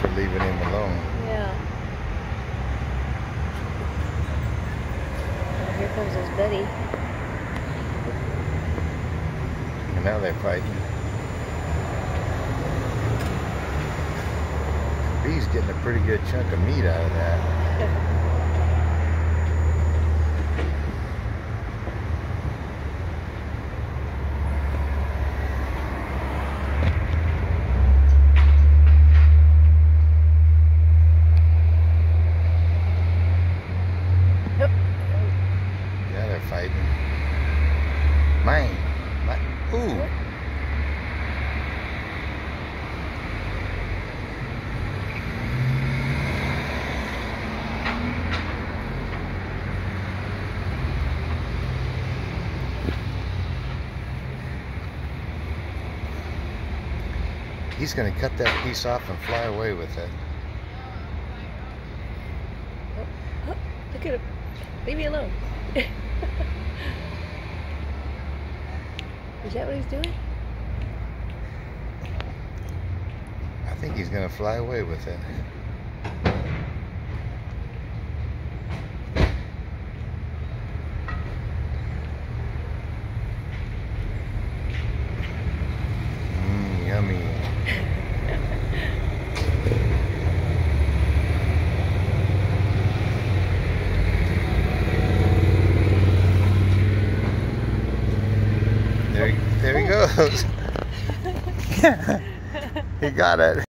for leaving him alone. Yeah. Here comes his buddy. And now they're fighting. Bee's getting a pretty good chunk of meat out of that. Yeah, they're fighting. Mine. My, ooh. He's gonna cut that piece off and fly away with it. Oh, look at him. Leave me alone. Is that what he's doing? I think he's gonna fly away with it. Goes. he got it.